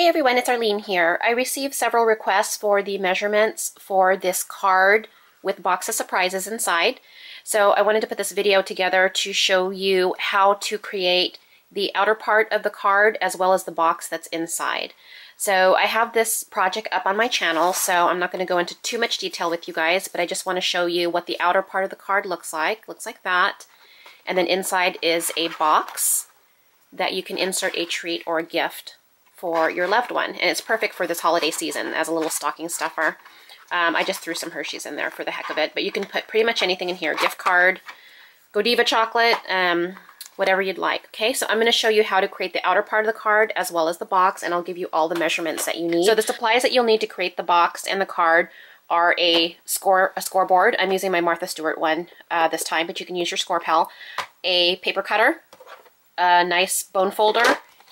Hey everyone, it's Arlene here. I received several requests for the measurements for this card with box of surprises inside. So I wanted to put this video together to show you how to create the outer part of the card as well as the box that's inside. So I have this project up on my channel, so I'm not going to go into too much detail with you guys, but I just want to show you what the outer part of the card looks like. Looks like that. And then inside is a box that you can insert a treat or a gift for your loved one. And it's perfect for this holiday season as a little stocking stuffer. Um, I just threw some Hershey's in there for the heck of it, but you can put pretty much anything in here. Gift card, Godiva chocolate, um, whatever you'd like. Okay, so I'm going to show you how to create the outer part of the card as well as the box, and I'll give you all the measurements that you need. So the supplies that you'll need to create the box and the card are a score a scoreboard. I'm using my Martha Stewart one uh, this time, but you can use your Scor-Pal. A paper cutter, a nice bone folder,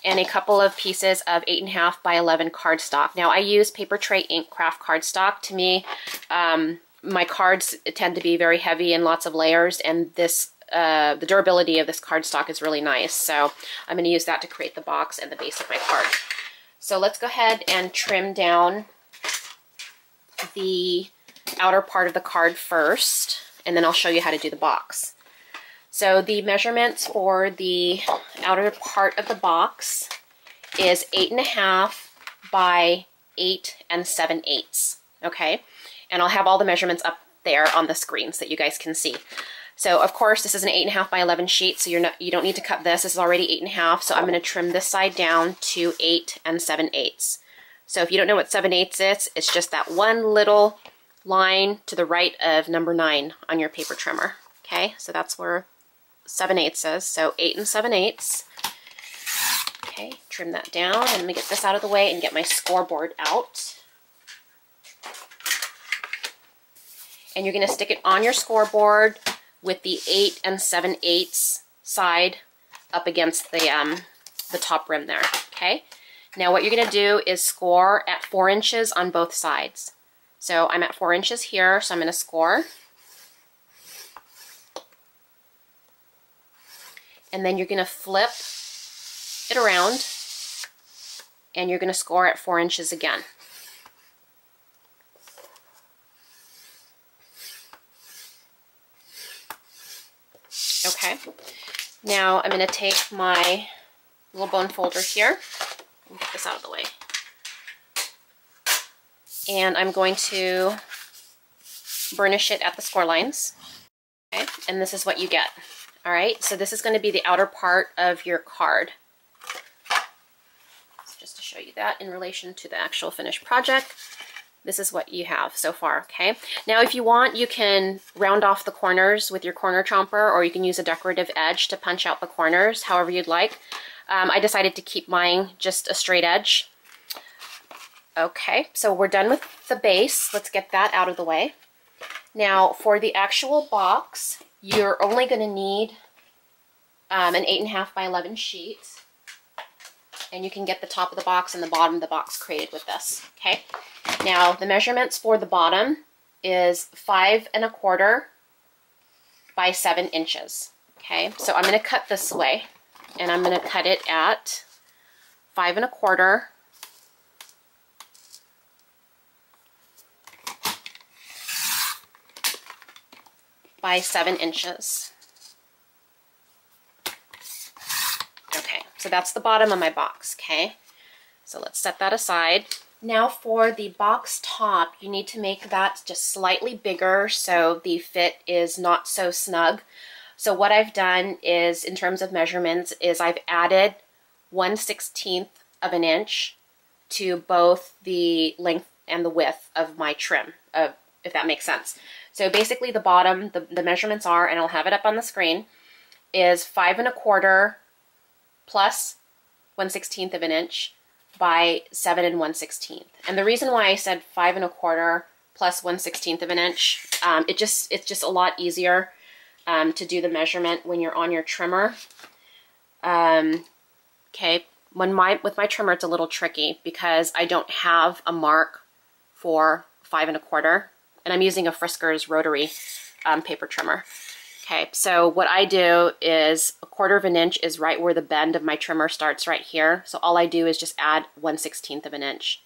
and a couple of pieces of 8.5 by 11 cardstock. Now I use Papertrey Ink Craft cardstock. To me, um, my cards tend to be very heavy and lots of layers, and this uh, the durability of this cardstock is really nice. So I'm going to use that to create the box and the base of my card. So let's go ahead and trim down the outer part of the card first, and then I'll show you how to do the box. So the measurements for the outer part of the box is eight and a half by eight and seven eighths, okay? And I'll have all the measurements up there on the screen so that you guys can see. So of course this is an eight and a half by 11 sheet, so you're not, you don't need to cut this. This is already eight and a half, so I'm gonna trim this side down to eight and seven eighths. So if you don't know what seven eighths is, it's just that one little line to the right of number nine on your paper trimmer. Okay, so that's where 7 eighths is, so 8 and 7 eighths. Okay, trim that down, and let me get this out of the way and get my scoreboard out. And you're going to stick it on your scoreboard with the 8 and 7 eighths side up against the, um, the top rim there, okay? Now what you're going to do is score at 4 inches on both sides. So I'm at 4 inches here, so I'm to score. And then you're going to flip it around and you're going to score at four inches again. Okay, now I'm going to take my little bone folder here and get this out of the way. And I'm going to burnish it at the score lines. Okay, and this is what you get. All right, so this is going to be the outer part of your card. So just to show you that in relation to the actual finished project, this is what you have so far, okay? Now, if you want, you can round off the corners with your corner chomper, or you can use a decorative edge to punch out the corners, however you'd like. Um, I decided to keep mine just a straight edge. Okay, so we're done with the base. Let's get that out of the way. Now, for the actual box, you're only going to need um, an 8.5 by 11 sheet. And you can get the top of the box and the bottom of the box created with this, okay? Now, the measurements for the bottom is 5 and a quarter by 7 inches, okay? So I'm going to cut this way, and I'm going to cut it at 5 and a quarter by seven inches. Okay, so that's the bottom of my box, okay? So let's set that aside. Now for the box top, you need to make that just slightly bigger so the fit is not so snug. So what I've done is, in terms of measurements, is I've added 1 16th of an inch to both the length and the width of my trim, if that makes sense. So basically the bottom, the, the measurements are, and I'll have it up on the screen, is five and a quarter plus 1 16th of an inch by 7 and 1 16th. And the reason why I said 5 and a quarter plus 1 16th of an inch, um, it just it's just a lot easier um, to do the measurement when you're on your trimmer. Um, okay, when my with my trimmer it's a little tricky because I don't have a mark for 5 and a quarter and I'm using a Fiskars rotary um, paper trimmer. Okay, so what I do is a quarter of an inch is right where the bend of my trimmer starts right here. So all I do is just add 1 16th of an inch.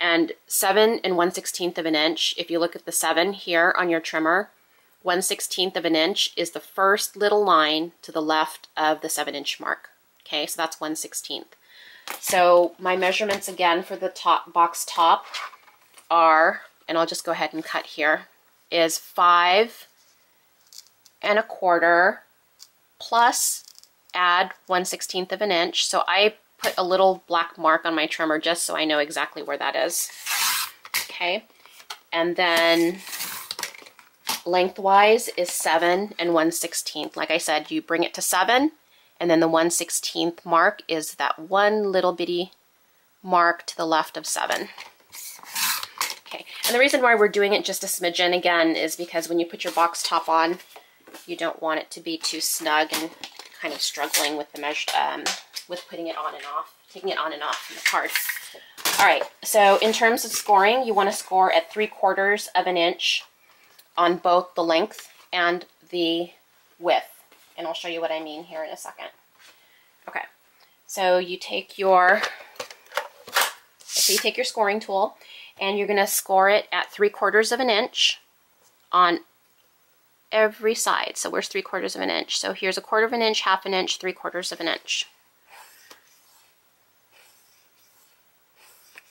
And 7 and 1 16th of an inch, if you look at the 7 here on your trimmer, 1 16th of an inch is the first little line to the left of the 7 inch mark. Okay, so that's 1 16th. So my measurements again for the top box top are, and I'll just go ahead and cut here, is 5 and a quarter plus add 1 16th of an inch. So I put a little black mark on my trimmer just so I know exactly where that is. Okay, and then lengthwise is 7 and 1 16th. Like I said, you bring it to 7, and then the 1 16th mark is that one little bitty mark to the left of 7. And the reason why we're doing it just a smidgen again is because when you put your box top on, you don't want it to be too snug and kind of struggling with the measure, um, with putting it on and off, taking it on and off from the card. All right, so in terms of scoring, you want to score at 3 quarters of an inch on both the length and the width. And I'll show you what I mean here in a second. Okay, so you take your, so you take your scoring tool and you're gonna score it at 3 quarters of an inch on every side. So where's 3 quarters of an inch? So here's a quarter of an inch, half an inch, 3 quarters of an inch.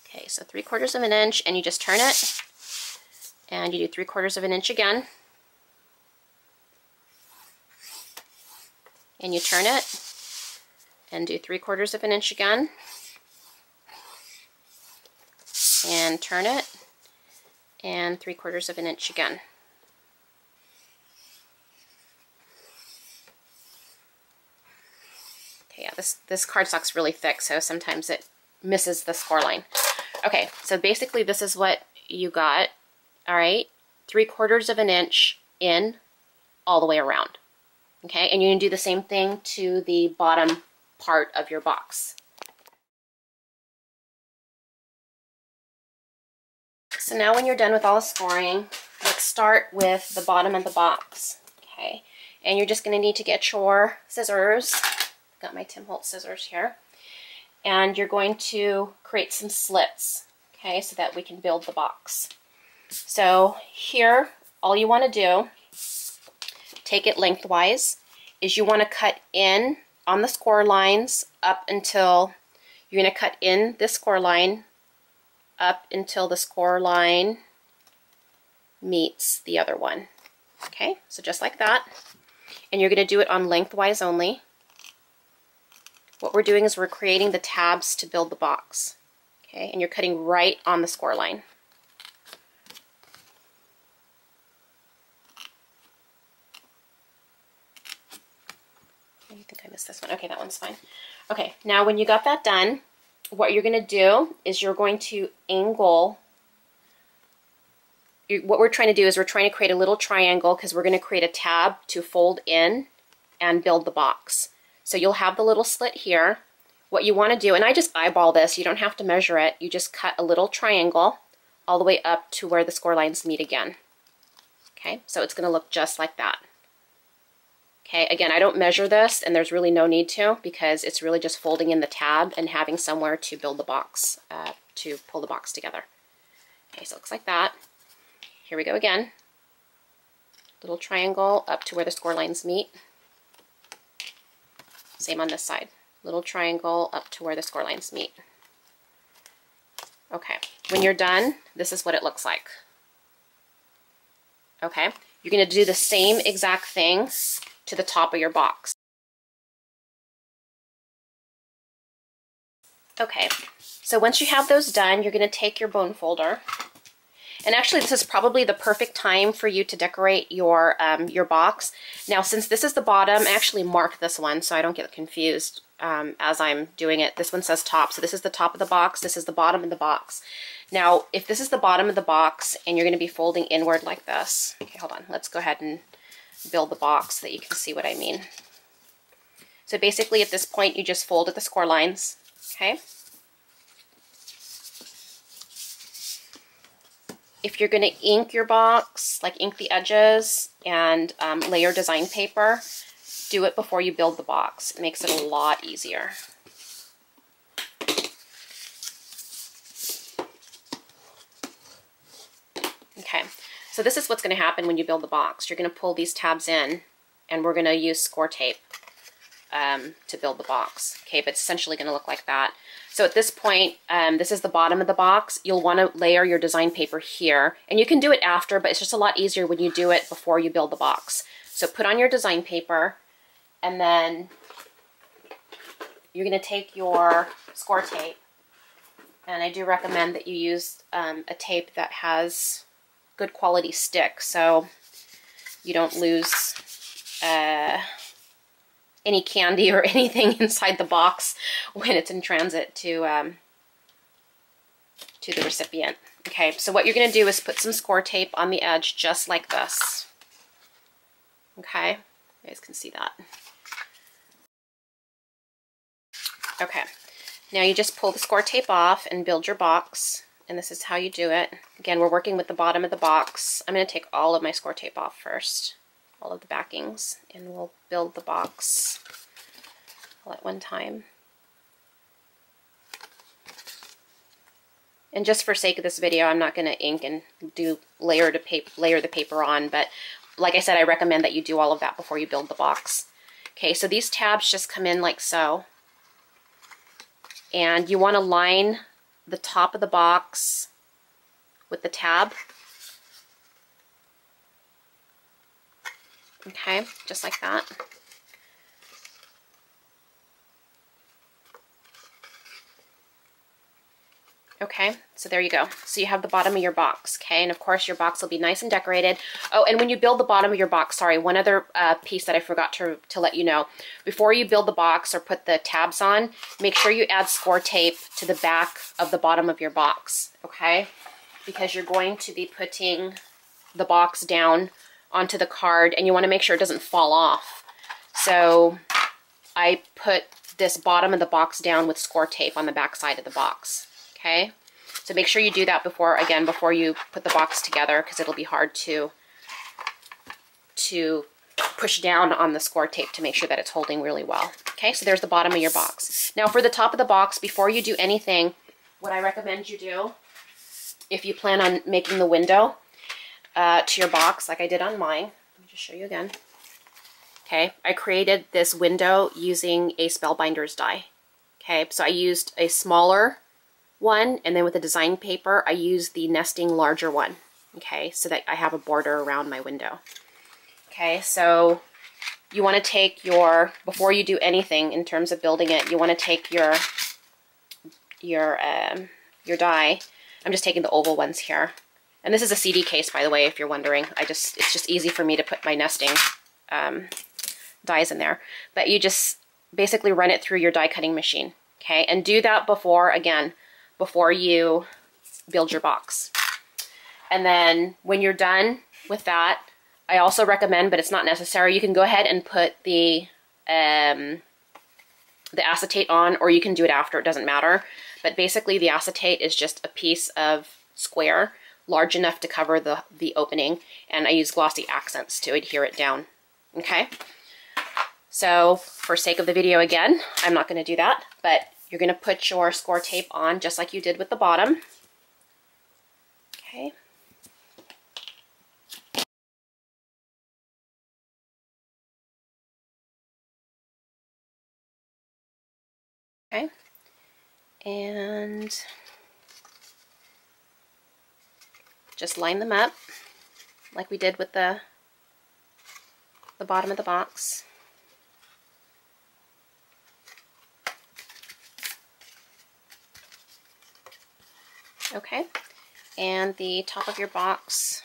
Okay, so 3 quarters of an inch and you just turn it and you do 3 quarters of an inch again. And you turn it and do 3 quarters of an inch again. And turn it and 3 quarters of an inch again. Okay, yeah, this, this cardstock's really thick, so sometimes it misses the score line. Okay, so basically this is what you got, all right? Three quarters of an inch in all the way around, okay? And you're gonna do the same thing to the bottom part of your box. So now when you're done with all the scoring, let's start with the bottom of the box, okay? And you're just gonna need to get your scissors got my Tim Holtz scissors here. And you're going to create some slits, okay, so that we can build the box. So here, all you want to do, take it lengthwise, is you want to cut in on the score lines up until, you're going to cut in this score line up until the score line meets the other one. Okay, so just like that. And you're going to do it on lengthwise only. What we're doing is we're creating the tabs to build the box. Okay, and you're cutting right on the score line. I think I missed this one. Okay, that one's fine. Okay, now when you got that done, what you're going to do is you're going to angle what we're trying to do is we're trying to create a little triangle because we're going to create a tab to fold in and build the box. So you'll have the little slit here. What you want to do, and I just eyeball this, you don't have to measure it, you just cut a little triangle all the way up to where the score lines meet again. Okay, so it's going to look just like that. Okay, again, I don't measure this, and there's really no need to, because it's really just folding in the tab and having somewhere to build the box, uh, to pull the box together. Okay, so it looks like that. Here we go again. Little triangle up to where the score lines meet. Same on this side. Little triangle up to where the score lines meet. Okay, when you're done, this is what it looks like. Okay, you're going to do the same exact thing to the top of your box. Okay, so once you have those done, you're going to take your bone folder and actually this is probably the perfect time for you to decorate your, um, your box. Now since this is the bottom, I actually mark this one so I don't get confused um, as I'm doing it. This one says top, so this is the top of the box, this is the bottom of the box. Now if this is the bottom of the box and you're going to be folding inward like this, okay hold on, let's go ahead and build the box so that you can see what I mean. So basically at this point you just fold at the score lines, okay? if you're going to ink your box, like ink the edges and um, layer design paper, do it before you build the box. It makes it a lot easier. Okay, so this is what's going to happen when you build the box. You're going to pull these tabs in and we're going to use score tape um, to build the box. Okay, but it's essentially going to look like that. So at this point, um, this is the bottom of the box. You'll want to layer your design paper here. And you can do it after, but it's just a lot easier when you do it before you build the box. So put on your design paper, and then you're going to take your score tape. And I do recommend that you use um, a tape that has good quality stick so you don't lose uh, any candy or anything inside the box when it's in transit to um, to the recipient. Okay, so what you're going to do is put some score tape on the edge just like this. Okay, you guys can see that. Okay, now you just pull the score tape off and build your box. And this is how you do it. Again, we're working with the bottom of the box. I'm going to take all of my score tape off first all of the backings and we'll build the box all at one time. And just for sake of this video, I'm not going to ink and do layer to paper, layer the paper on, but like I said, I recommend that you do all of that before you build the box. Okay, so these tabs just come in like so. And you want to line the top of the box with the tab Okay, just like that. Okay, so there you go. So you have the bottom of your box, okay? And of course your box will be nice and decorated. Oh, and when you build the bottom of your box, sorry, one other uh, piece that I forgot to, to let you know. Before you build the box or put the tabs on, make sure you add score tape to the back of the bottom of your box, okay? Because you're going to be putting the box down onto the card and you want to make sure it doesn't fall off. So I put this bottom of the box down with score tape on the back side of the box. Okay, so make sure you do that before, again, before you put the box together because it'll be hard to, to push down on the score tape to make sure that it's holding really well. Okay, so there's the bottom of your box. Now for the top of the box, before you do anything, what I recommend you do, if you plan on making the window, uh, to your box like I did on mine. Let me just show you again. Okay, I created this window using a Spellbinders die. Okay, so I used a smaller one, and then with the design paper, I use the nesting larger one. Okay, so that I have a border around my window. Okay, so you want to take your, before you do anything in terms of building it, you want to take your, your, um, your die. I'm just taking the oval ones here. And this is a CD case, by the way, if you're wondering. I just It's just easy for me to put my nesting um, dies in there. But you just basically run it through your die cutting machine, okay? And do that before, again, before you build your box. And then when you're done with that, I also recommend, but it's not necessary, you can go ahead and put the um, the acetate on, or you can do it after, it doesn't matter. But basically the acetate is just a piece of square large enough to cover the, the opening, and I use glossy accents to adhere it down, okay? So for sake of the video again, I'm not gonna do that, but you're gonna put your score tape on just like you did with the bottom, okay? Okay, and just line them up like we did with the, the bottom of the box. Okay, and the top of your box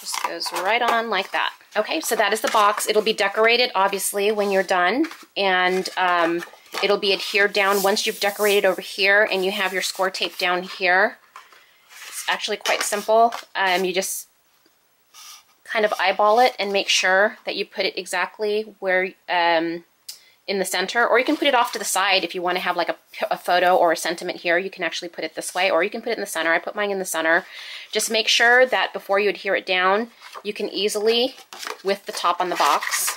just goes right on like that. Okay, so that is the box. It'll be decorated, obviously, when you're done, and um, it'll be adhered down once you've decorated over here and you have your score tape down here It's actually quite simple. Um, you just kind of eyeball it and make sure that you put it exactly where um, in the center, or you can put it off to the side if you want to have like a, a, photo or a sentiment here. You can actually put it this way, or you can put it in the center. I put mine in the center. Just make sure that before you adhere it down, you can easily, with the top on the box,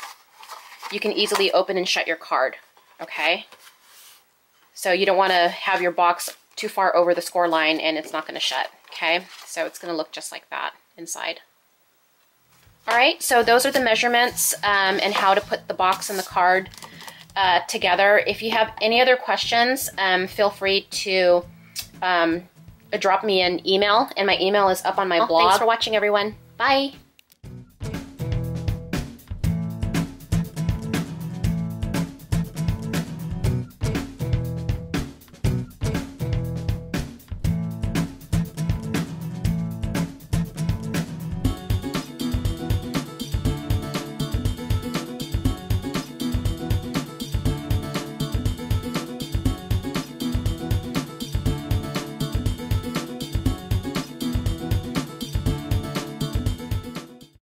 you can easily open and shut your card, okay? So you don't want to have your box too far over the score line and it's not going to shut, okay? So it's going to look just like that inside. All right, so those are the measurements um, and how to put the box and the card uh, together. If you have any other questions, um, feel free to um, drop me an email, and my email is up on my blog. Thanks for watching, everyone. Bye.